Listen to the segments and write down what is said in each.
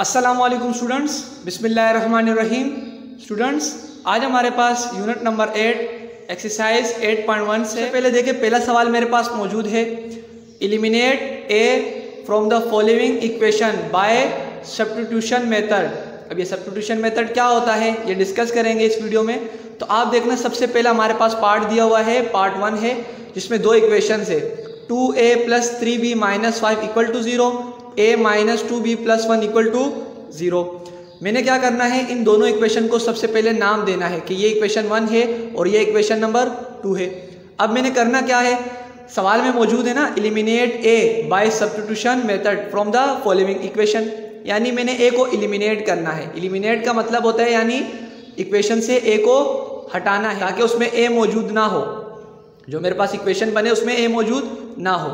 असलकुम स्टूडेंट्स बिसमीम स्टूडेंट्स आज हमारे पास यूनिट नंबर एट एक्सरसाइज 8.1 से पहले देखिए, पहला सवाल मेरे पास मौजूद है। Eliminate A from the following equation by substitution method अब ये सब्सटीट्यूशन मेथड क्या होता है, ये डिस्कस करेंगे इस वीडियो में। तो आप देखना, सबसे पहले हमारे पास पार्ट दिया हुआ है पार्ट वन है, जिसमें दो इक्वेशन है। Two A plus three B minus five equal to zero A minus two B plus one equal to zero मैंने क्या करना है? इन दोनों इक्वेशन को सबसे पहले नाम देना है कि ये इक्वेशन वन है और ये इक्वेशन नंबर टू है। अब मैंने करना क्या है? सवाल में मौजूद है ना? Eliminate A by substitution method from the following equation यानी मैंने ए को इलिमिनेट करना है। इलिमिनेट का मतलब होता है यानी इक्वेशन से ए को हटाना है ताकि उसमें ए मौजूद ना हो। जो मेरे पास इक्वेशन बने उसमें ए मौजूद ना हो।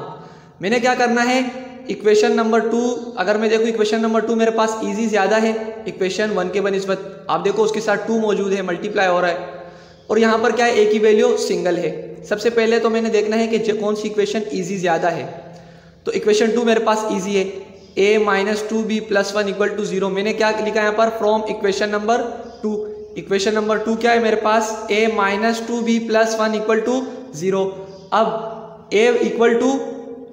मैंने क्या करना है? इक्वेशन नंबर टू अगर मैं देखूँ इक्वेशन नंबर टू मेरे पास इजी ज़्यादा है इक्वेशन वन के बनस्बत। आप देखो उसके साथ टू मौजूद है मल्टीप्लाई हो रहा है। और यहाँ पर क्या है? ए की वैल्यू सिंगल है। सबसे पहले तो मैंने देखना है कि कौन सी इक्वेशन ईजी ज़्यादा है। तो इक्वेशन टू मेरे पास ईजी है। A minus two B plus one equal to zero मैंने क्या लिखा यहाँ पर? From equation number two equation number two क्या है मेरे पास? A minus two B plus one equal to zero अब ए इक्वल टू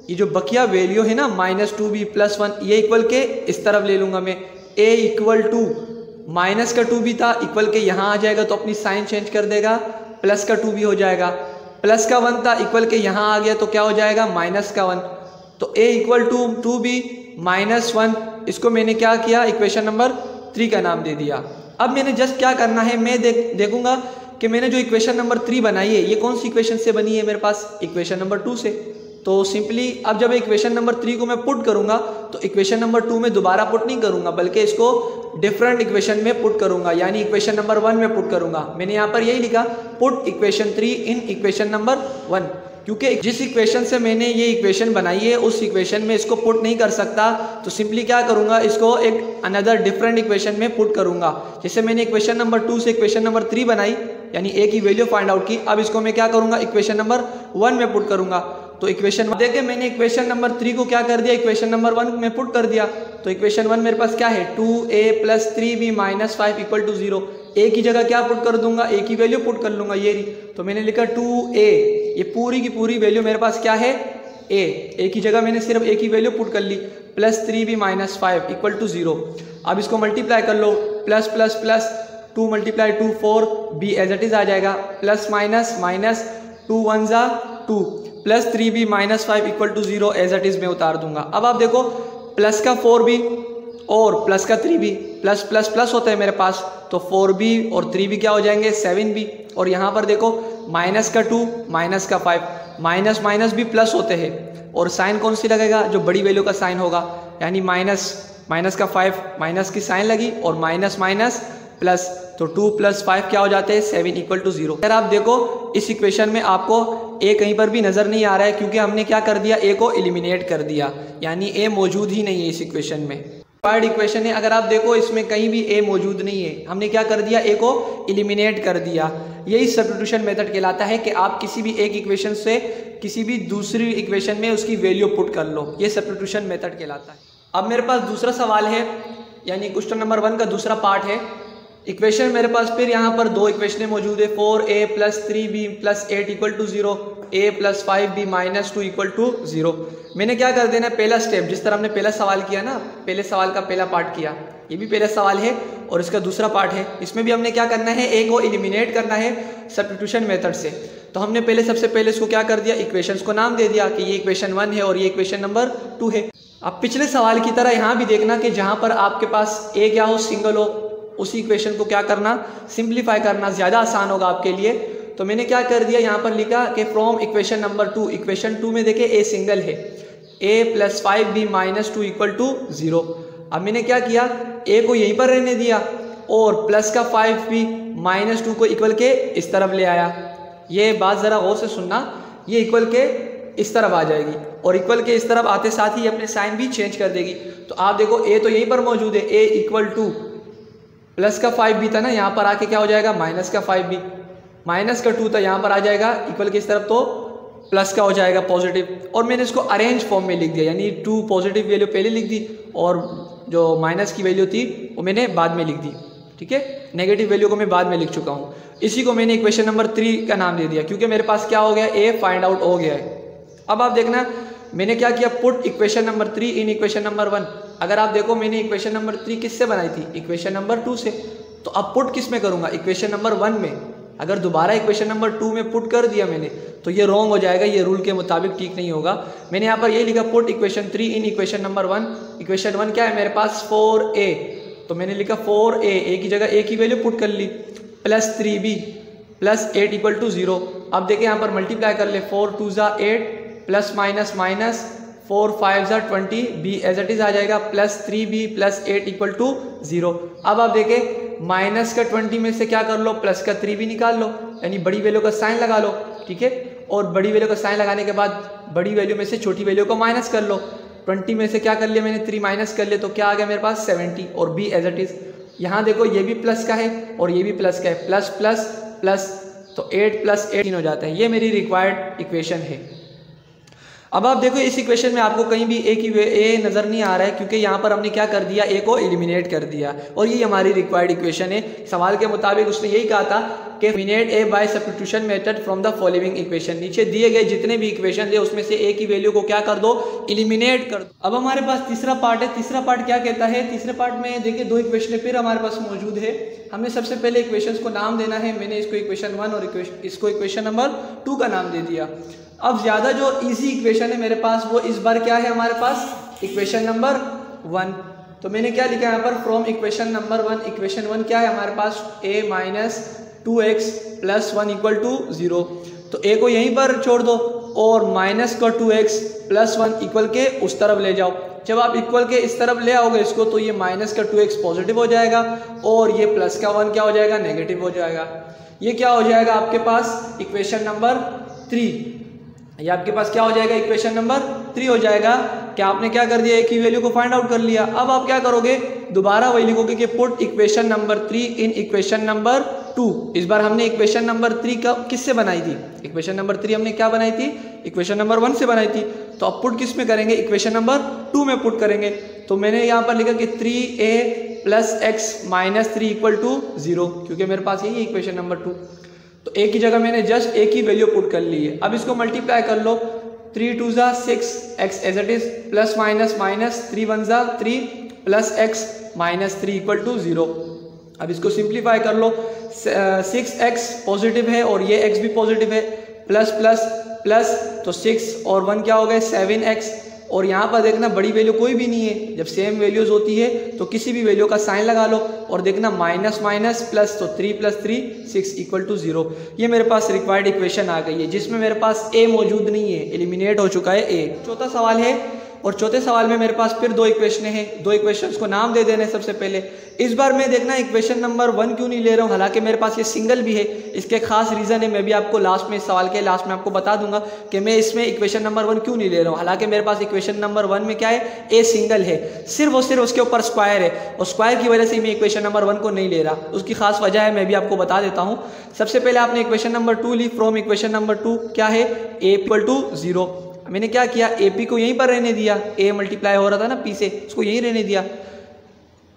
ये जो बकिया वैल्यू है ना minus two B plus one ये इक्वल के इस तरफ़ ले लूँगा मैं। ए इक्वल टू माइनस का टू भी था इक्वल के यहाँ आ जाएगा तो अपनी साइन चेंज कर देगा प्लस का टू भी हो जाएगा। प्लस का वन था इक्वल के यहाँ आ गया तो क्या हो जाएगा? माइनस का वन तो A equal to two B minus one इसको मैंने क्या किया? इक्वेशन नंबर थ्री का नाम दे दिया। अब मैंने जस्ट क्या करना है, मैं देख, देखूँगा कि मैंने जो इक्वेशन नंबर थ्री बनाई है, ये कौन सी इक्वेशन से बनी है मेरे पास? इक्वेशन नंबर टू से। तो सिंपली अब जब इक्वेशन नंबर थ्री को मैं पुट करूँगा तो इक्वेशन नंबर टू में दोबारा पुट नहीं करूँगा, बल्कि इसको डिफरेंट इक्वेशन में पुट करूँगा, यानी इक्वेशन नंबर वन में पुट करूँगा। मैंने यहाँ पर यही लिखा put equation three in equation number one क्योंकि जिस इक्वेशन से मैंने ये इक्वेशन बनाई है, उस इक्वेशन में इसको पुट नहीं कर सकता तो सिंपली क्या करूँगा, इसको एक अनदर डिफरेंट इक्वेशन में पुट करूँगा। जैसे मैंने इक्वेशन नंबर टू से इक्वेशन नंबर थ्री बनाई, यानी ए की वैल्यू फाइंड आउट की, अब इसको मैं क्या करूँगा इक्वेशन नंबर वन में पुट करूँगा। तो इक्वेशन देखे मैंने इक्वेशन नंबर थ्री को क्या कर दिया इक्वेशन नंबर वन में पुट कर दिया। तो इक्वेशन वन मेरे पास क्या है two A plus three B minus five equal to zero A की जगह क्या पुट कर दूँगा ए की वैल्यू पुट कर लूँगा, ये तो मैंने लिखा टू ए ये पूरी की पूरी वैल्यू मेरे पास क्या है? ए ए की जगह मैंने सिर्फ़ ए की वैल्यू पुट कर ली. Plus three B minus five equal to zero अब इसको मल्टीप्लाई कर लो. Plus plus plus two multiply two four B as it is आ जाएगा. Plus minus minus two one ज़ा two plus three B minus five equal to zero as it is में उतार दूँगा. अब आप देखो. प्लस का फोर बी और प्लस का three B plus plus plus होता है मेरे पास. तो फोर बी और थ्री बी क्या हो जाएँगे? सेवन बी और यहाँ पर देखो माइनस का टू माइनस का फाइव माइनस माइनस भी प्लस होते हैं। और साइन कौन सी लगेगा? जो बड़ी वैल्यू का साइन होगा। यानी माइनस माइनस का फाइव माइनस की साइन लगी और माइनस माइनस प्लस तो टू प्लस फाइव क्या हो जाते हैं? सेवन इक्वल टू ज़ीरो अगर आप देखो, इस इक्वेशन में आपको ए कहीं पर भी नज़र नहीं आ रहा है, क्योंकि हमने क्या कर दिया? ए को एलिमिनेट कर दिया। यानी ए मौजूद ही नहीं है इस इक्वेशन में। थर्ड इक्वेशन है, अगर आप देखो, इसमें कहीं भी ए मौजूद नहीं है। हमने क्या कर दिया? ए को एलिमिनेट कर दिया। यही सब्सटीट्यूशन मेथड कहलाता है कि आप किसी भी एक इक्वेशन से किसी भी दूसरी इक्वेशन में उसकी वैल्यू पुट कर लो। ये सब्सटीट्यूशन मेथड कहलाता है। अब मेरे पास दूसरा सवाल है, यानी क्वेश्चन नंबर वन का दूसरा पार्ट है। इक्वेशन मेरे पास फिर यहाँ पर दो इक्वेशनें मौजूद है। Four A plus three B plus eight equal to zero A plus five B minus two equal to zero मैंने क्या कर देना पहला स्टेप जिस तरह हमने पहला सवाल किया ना, पहले सवाल का पहला पार्ट किया। ये भी पहला सवाल है और इसका दूसरा पार्ट है। इसमें भी हमने क्या करना है? ए को एलिमिनेट करना है सब्सटीट्यूशन मेथड से। तो हमने पहले, सबसे पहले इसको क्या कर दिया? इक्वेशंस को नाम दे दिया कि ये इक्वेशन वन है और ये इक्वेशन नंबर टू है। अब पिछले सवाल की तरह यहाँ भी देखना कि जहाँ पर आपके पास ए क्या हो? सिंगल हो। उसी इक्वेशन को क्या करना? सिंप्लीफाई करना ज़्यादा आसान होगा आपके लिए। तो मैंने क्या कर दिया, यहाँ पर लिखा कि from equation number two equation two में देखे ए सिंगल है। A plus five B minus two equal to zero अब मैंने क्या किया ए को यहीं पर रहने दिया और प्लस का फाइव बी माइनस टू को इक्वल के इस तरफ़ ले आया। ये बात ज़रा गौर से सुनना, ये इक्वल के इस तरफ़ आ जाएगी और इक्वल के इस तरफ़ आते साथ ही अपने साइन भी चेंज कर देगी। तो आप देखो ए तो यहीं पर मौजूद है ए इक्वल टू प्लस का फाइव भी था ना, यहाँ पर आके क्या हो जाएगा माइनस का फाइव भी माइनस का टू था यहाँ पर आ जाएगा इक्वल की इस तरफ़? तो प्लस का हो जाएगा पॉजिटिव और मैंने इसको अरेंज फॉर्म में लिख दिया, यानी टू पॉजिटिव वैल्यू पहले लिख दी और जो माइनस की वैल्यू थी, वो मैंने बाद में लिख दी, ठीक है? नेगेटिव वैल्यू को मैं बाद में लिख चुका हूँ। इसी को मैंने इक्वेशन नंबर थ्री का नाम दे दिया, क्योंकि मेरे पास क्या हो गया? ए फाइंड आउट हो गया है। अब आप देखना, मैंने क्या किया? Put equation number three in equation number one अगर आप देखो, मैंने इक्वेशन नंबर थ्री किससे बनाई थी? इक्वेशन नंबर टू से। तो अब पुट किसमें करूँगा? इक्वेशन नंबर वन में। अगर दोबारा इक्वेशन नंबर टू में पुट कर दिया मैंने तो ये रॉन्ग हो जाएगा, ये रूल के मुताबिक ठीक नहीं होगा। मैंने यहाँ पर ये लिखा put equation three in equation number one equation one क्या है? मेरे पास फोर ए तो मैंने लिखा फोर ए ए की जगह ए की वैल्यू पुट कर ली। Plus three B plus eight equal to zero अब देखें यहाँ पर मल्टीप्लाई कर ले फोर टू ज़ा eight plus minus minus four five ज़ा twenty B as it is आ जाएगा plus three B plus eight equal to zero अब आप देखें माइनस का ट्वेंटी में से क्या कर लो, प्लस का थ्री भी निकाल लो, यानी बड़ी वैल्यू का साइन लगा लो, ठीक है? और बड़ी वैल्यू का साइन लगाने के बाद बड़ी वैल्यू में से छोटी वैल्यू को माइनस कर लो। ट्वेंटी में से क्या कर लिया मैंने? थ्री माइनस कर लिया तो क्या आ गया मेरे पास? सेवेंटी, और बी एज इट इज़ यहाँ देखो, ये भी प्लस का है और ये भी प्लस का है। प्लस प्लस प्लस तो एट प्लस एटीन हो जाता है। ये मेरी रिक्वायर्ड इक्वेशन है। अब आप देखो, इस इक्वेशन में आपको कहीं भी ए की ए नज़र नहीं आ रहा है, क्योंकि यहाँ पर हमने क्या कर दिया? ए को एलिमिनेट कर दिया। और ये हमारी रिक्वायर्ड इक्वेशन है। सवाल के मुताबिक उसने यही कहा था कि eliminate A by substitution method from the following equation नीचे दिए गए जितने भी इक्वेशन है उसमें से ए की वैल्यू को क्या कर दो? इलिमिनेट कर दो। अब हमारे पास तीसरा पार्ट है। तीसरा पार्ट क्या कहता है? तीसरे पार्ट में देखिए, दो इक्वेशन फिर हमारे पास मौजूद है। हमने सबसे पहले इक्वेशन को नाम देना है। मैंने इसको इक्वेशन वन और इसको इक्वेशन नंबर टू का नाम दे दिया। अब ज़्यादा जो इजी इक्वेशन है मेरे पास, वो इस बार क्या है हमारे पास? इक्वेशन नंबर वन तो मैंने क्या लिखा यहाँ पर? From equation number one equation one क्या है हमारे पास? A minus two X plus one equal to zero तो ए को यहीं पर छोड़ दो और माइनस का two X plus one equal के उस तरफ़ ले जाओ। जब आप इक्वल के इस तरफ़ ले आओगे इसको तो ये माइनस का टू एक्स पॉजिटिव हो जाएगा और ये प्लस का वन क्या हो जाएगा? नेगेटिव हो जाएगा। ये क्या हो जाएगा आपके पास? इक्वेशन नंबर थ्री ये आपके पास क्या हो जाएगा? इक्वेशन नंबर थ्री हो जाएगा। क्या आपने क्या कर दिया? एक ही वैल्यू को फाइंड आउट कर लिया। अब आप क्या करोगे? दोबारा वही लिखोगे कि put equation number three in equation number two इस बार हमने इक्वेशन नंबर थ्री का किससे बनाई थी? इक्वेशन नंबर थ्री हमने क्या बनाई थी? इक्वेशन नंबर वन से बनाई थी। तो अब पुट किसमें करेंगे? इक्वेशन नंबर टू में पुट करेंगे। तो मैंने यहाँ पर लिखा कि three A plus X minus three equal to zero क्योंकि मेरे पास यही इक्वेशन नंबर टू तो ए की जगह मैंने जस्ट एक ही वैल्यू पुट कर ली है। अब इसको मल्टीप्लाई कर लो। थ्री टू ज़ा six X as it is plus minus minus three one ज़ा three plus X minus three equal to zero अब इसको सिंप्लीफाई कर लो। सिक्स एक्स पॉजिटिव है और ये एक्स भी पॉजिटिव है। प्लस प्लस प्लस तो सिक्स और वन क्या हो गए? सेवन एक्स और यहाँ पर देखना बड़ी वैल्यू कोई भी नहीं है। जब सेम वैल्यूज़ होती है तो किसी भी वैल्यू का साइन लगा लो और देखना माइनस माइनस प्लस तो three plus three six equal to zero ये मेरे पास रिक्वायर्ड इक्वेशन आ गई है, जिसमें मेरे पास ए मौजूद नहीं है। एलिमिनेट हो चुका है ए चौथा सवाल है और चौथे सवाल में मेरे पास फिर दो इक्वेशन हैं। दो इक्वेशंस को नाम दे देने सबसे पहले। इस बार मैं देखना इक्वेशन नंबर वन क्यों नहीं ले रहा हूँ? हालाँकि मेरे पास ये सिंगल भी है। इसके खास रीज़न है। मैं भी आपको लास्ट में, इस सवाल के लास्ट में आपको बता दूँगा कि मैं इसमें इक्वेशन नंबर वन क्यों नहीं ले रहा हूँ। हालाँकि मेरे पास इक्वेशन नंबर वन में क्या है? ए सिंगल है। सिर्फ़ और सिर्फ़ उसके ऊपर स्क्वायर है। और स्क्वायर की वजह से मैं इक्वेशन नंबर वन को नहीं ले रहा। उसकी खास वजह है, मैं भी आपको बता देता हूँ। सबसे पहले आपने इक्वेशन नंबर टू ली। फ्रॉम इक्वेशन नंबर टू क्या है? ए इक्वल टू ज़ीरो मैंने क्या किया? ए पी को यहीं पर रहने दिया। ए मल्टीप्लाई हो रहा था ना पी से, उसको यहीं रहने दिया।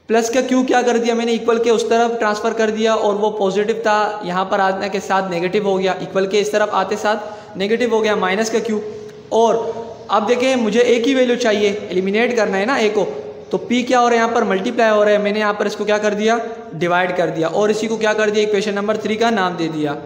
प्लस का क्यू क्या कर दिया? मैंने इक्वल के उस तरफ़ ट्रांसफ़र कर दिया और वो पॉजिटिव था। यहाँ पर आने के साथ नेगेटिव हो गया। इक्वल के इस तरफ़ आते साथ नेगेटिव हो गया माइनस का क्यू और अब देखें, मुझे ए की वैल्यू चाहिए। एलिमिनेट करना है ना ए को। तो पी क्या हो रहा है? यहाँ पर मल्टीप्लाई हो रहा है। मैंने यहाँ पर इसको क्या कर दिया? डिवाइड कर दिया। और इसी को क्या कर दिया? इक्वेशन नंबर थ्री का नाम दे दिया।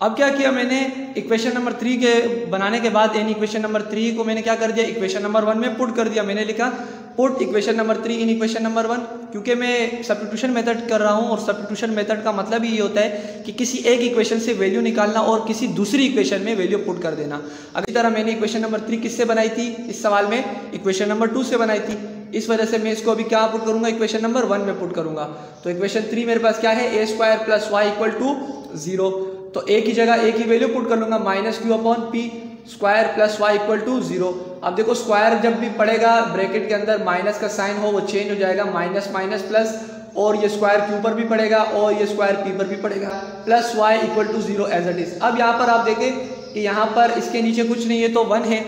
अब क्या किया मैंने? इक्वेशन नंबर थ्री के बनाने के बाद यानी इक्वेशन नंबर थ्री को मैंने क्या कर दिया? इक्वेशन नंबर वन में पुट कर दिया। मैंने लिखा put equation number three in equation number one क्योंकि मैं सब्सटीट्यूशन मेथड कर रहा हूँ, और सब्सटीट्यूशन मेथड का मतलब ही ये होता है कि किसी एक इक्वेशन से वैल्यू निकालना और किसी दूसरी इक्वेशन में वैल्यू पुट कर देना। अभी तरह मैंने इक्वेशन नंबर थ्री किससे बनाई थी? इस सवाल में इक्वेशन नंबर टू से बनाई थी। इस वजह से मैं इसको अभी क्या पुट करूँगा? इक्वेशन नंबर वन में पुट करूँगा। तो इक्वेशन थ्री मेरे पास क्या है? A square plus Y equal to zero A ए की जगह एक ही वैल्यू पुट कर लूँगा minus Q upon P square plus Y equal to zero अब देखो स्क्वायर जब भी पड़ेगा ब्रैकेट के अंदर माइनस का साइन हो, वो चेंज हो जाएगा माइनस माइनस प्लस और ये स्क्वायर क्यू पर भी पड़ेगा, और ये स्क्वायर पी पर भी पड़ेगा. Plus Y equal to zero as it is अब यहाँ पर आप देखें कि यहाँ पर इसके नीचे कुछ नहीं है तो वन है.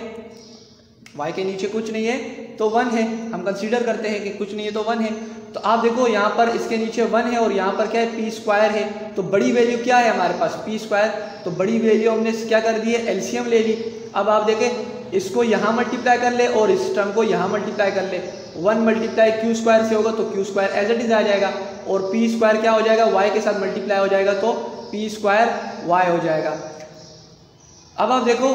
वाई के नीचे कुछ नहीं है तो वन है। हम कंसीडर करते हैं कि कुछ नहीं है तो वन है। तो आप देखो, यहाँ पर इसके नीचे वन है और यहाँ पर क्या है? पी स्क्वायर है। तो बड़ी वैल्यू क्या है हमारे पास? पी स्क्वायर तो बड़ी वैल्यू हमने क्या कर दी है? एलसीएम ले ली। अब आप देखें, इसको यहाँ मल्टीप्लाई कर ले और इस टर्म को यहाँ मल्टीप्लाई कर ले। वन मल्टीप्लाई क्यू स्क्वायर से होगा तो Q square as it is आ जाएगा। और पी स्क्वायर क्या हो जाएगा? वाई के साथ मल्टीप्लाई हो जाएगा तो पी स्क्वायर वाई हो जाएगा। अब आप देखो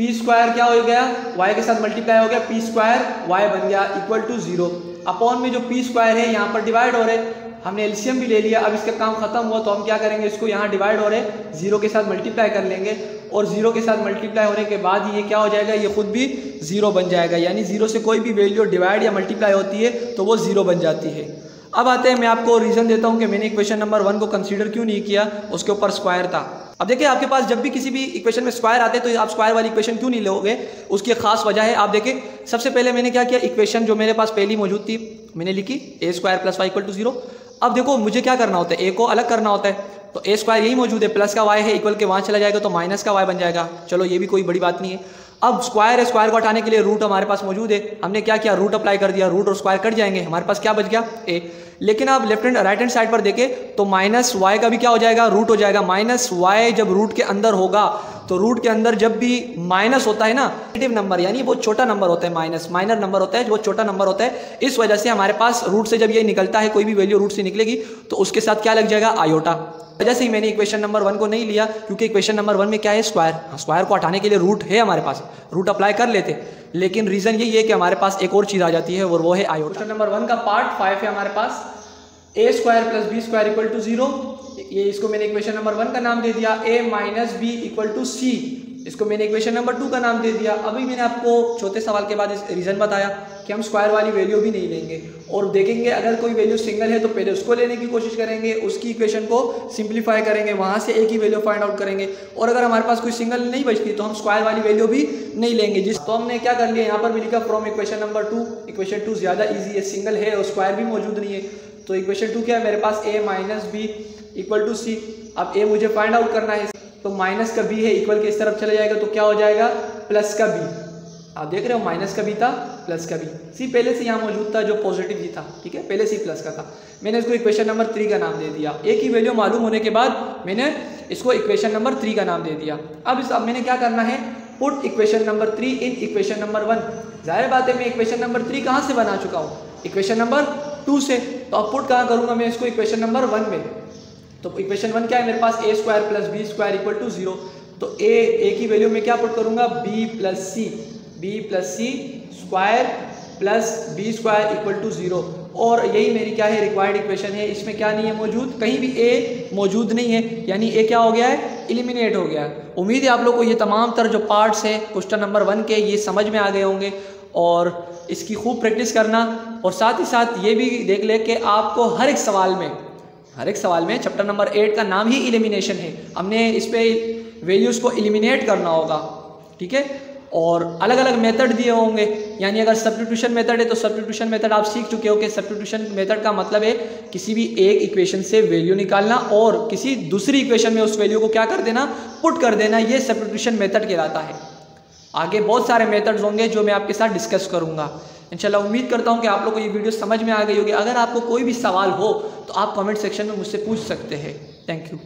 पी स्क्वायर क्या हो गया? वाई के साथ मल्टीप्लाई हो गया, पी स्क्वायर वाई बन गया इक्वल टू ज़ीरो अपॉन में जो पी स्क्वायर है, यहाँ पर डिवाइड हो रहे हमने एलसीएम भी ले लिया, अब इसका काम खत्म हुआ तो हम क्या करेंगे? इसको यहाँ डिवाइड हो रहे ज़ीरो के साथ मल्टीप्लाई कर लेंगे और ज़ीरो के साथ मल्टीप्लाई होने के बाद ये क्या हो जाएगा? ये खुद भी ज़ीरो बन जाएगा। यानी ज़ीरो से कोई भी वैल्यू डिवाइड या मल्टीप्लाई होती है तो वो ज़ीरो बन जाती है। अब आते हैं, मैं आपको रीज़न देता हूँ कि मैंने इक्वेशन नंबर वन को कंसीडर क्यों नहीं किया? उसके ऊपर स्क्वायर था। अब देखिए, आपके पास जब भी किसी भी इक्वेशन में स्क्वायर आते हैं तो आप स्क्वायर वाली इक्वेशन क्यों नहीं लोगे? उसकी खास वजह है, आप देखिए, सबसे पहले मैंने क्या किया? इक्वेशन जो मेरे पास पहली मौजूद थी, मैंने लिखी A square plus Y equal to zero अब देखो, मुझे क्या करना होता है? ए को अलग करना होता है तो ए स्क्वायर यही मौजूद है प्लस का वाई है इक्वल के वहाँ चला जाएगा तो माइनस का वाई बन जाएगा। चलो, ये भी कोई बड़ी बात नहीं है। अब स्क्वायर स्क्वायर को हटाने के लिए रूट हमारे पास मौजूद है। हमने क्या किया? रूट अप्लाई कर दिया रूट और स्क्वायर कट जाएँगे। हमारे पास क्या बच गया? ए लेकिन आप left hand right hand side पर देखें तो माइनस वाई का भी क्या हो जाएगा? रूट हो जाएगा। माइनस वाई जब रूट के अंदर होगा तो रूट के अंदर जब भी माइनस होता है ना नेगेटिव नंबर यानी वो छोटा नंबर होता है माइनस माइनर नंबर होता है वो छोटा नंबर होता है, इस वजह से हमारे पास रूट से जब ये निकलता है, कोई भी वैल्यू रूट से निकलेगी तो उसके साथ क्या लग जाएगा? आयोटा वजह से ही मैंने इक्वेशन नंबर वन को नहीं लिया, क्योंकि इक्वेशन नंबर वन में क्या है? स्क्वायर हाँ स्क्वायर को हटाने के लिए रूट है हमारे पास. रूट अप्लाई कर लेते. लेकिन रीजन यही है कि हमारे पास एक और चीज़ आ जाती है और वो है आयोटा नंबर वन का पार्ट फाइव है हमारे पास. A square plus B square equal to zero ये इसको मैंने इक्वेशन नंबर वन का नाम दे दिया A minus B equal to C इसको मैंने इक्वेशन नंबर टू का नाम दे दिया। अभी मैंने आपको चौथे सवाल के बाद रीज़न बताया कि हम स्क्वायर वाली वैल्यू भी नहीं लेंगे। और देखेंगे, अगर कोई वैल्यू सिंगल है तो पहले उसको लेने की कोशिश करेंगे, उसकी इक्वेशन को सिंप्लीफाई करेंगे, वहाँ से एक ही वैल्यू फाइंड आउट करेंगे। और अगर हमारे पास कोई सिंगल नहीं बचती तो हम स्क्वायर वाली वैल्यू भी नहीं लेंगे। जिस तो हमने क्या कर लिया, यहाँ पर भी लिखा from equation number two equation two ज़्यादा ईजी है सिंगल है और स्क्वायर भी मौजूद नहीं है। तो इक्वेशन टू क्या है? मेरे पास A minus B equal to C अब ए मुझे फाइंड आउट करना है। तो माइनस का बी है इक्वल के इस तरफ़ चला जाएगा तो क्या हो जाएगा? प्लस का बी आप देख रहे हो माइनस का बी था प्लस का बी सी पहले से यहाँ मौजूद था, जो पॉजिटिव जी था, ठीक है? पहले से ही प्लस का था। मैंने इसको इक्वेशन नंबर थ्री का नाम दे दिया। एक ही वैल्यू मालूम होने के बाद मैंने इसको इक्वेशन नंबर थ्री का नाम दे दिया। अब इस अब मैंने क्या करना है? Put equation number three in equation number one ज़ाहिर बात है, मैं इक्वेशन नंबर थ्री कहाँ से बना चुका हूँ? इक्वेशन नंबर टू से। तो अब पुट कहाँ करूँगा मैं इसको? इक्वेशन नंबर वन में। तो इक्वेशन वन क्या है? मेरे पास A square plus B square equal to zero A A ए की वैल्यू में क्या पुट करूँगा? B plus C B plus C square plus B square equal to zero और यही मेरी क्या है? रिक्वायर्ड इक्वेशन है। इसमें क्या नहीं है मौजूद? कहीं भी ए मौजूद नहीं है। यानी ए क्या हो गया है? इलिमिनेट हो गया उम्मीद है आप लोग को ये तमाम तर जो पार्ट्स है क्वेश्चन नंबर वन के, ये समझ में आ गए होंगे। और इसकी खूब प्रैक्टिस करना। और साथ ही साथ ये भी देख ले कि आपको हर एक सवाल में हर एक सवाल में चैप्टर नंबर एट का नाम ही इलिमिनेशन है। हमने इस पर वैल्यूज़ को इलिमिनेट करना होगा, ठीक है? और अलग अलग मेथड दिए होंगे। यानी अगर सब्सटीट्यूशन मेथड है तो सब्सटीट्यूशन मेथड आप सीख चुके हो कि सब्सटीट्यूशन मेथड का मतलब है किसी भी एक इक्वेशन से वैल्यू निकालना और किसी दूसरी इक्वेशन में उस वैल्यू को क्या कर देना पुट कर देना, ये सब्सटीट्यूशन मेथड कहलाता है। आगे बहुत सारे मेथड्स होंगे जो मैं आपके साथ डिस्कस करूँगा। इंशाल्लाह उम्मीद करता हूँ कि आप लोग को ये वीडियो समझ में आ गई होगी। अगर आपको कोई भी सवाल हो तो आप कमेंट सेक्शन में मुझसे पूछ सकते हैं। Thank you.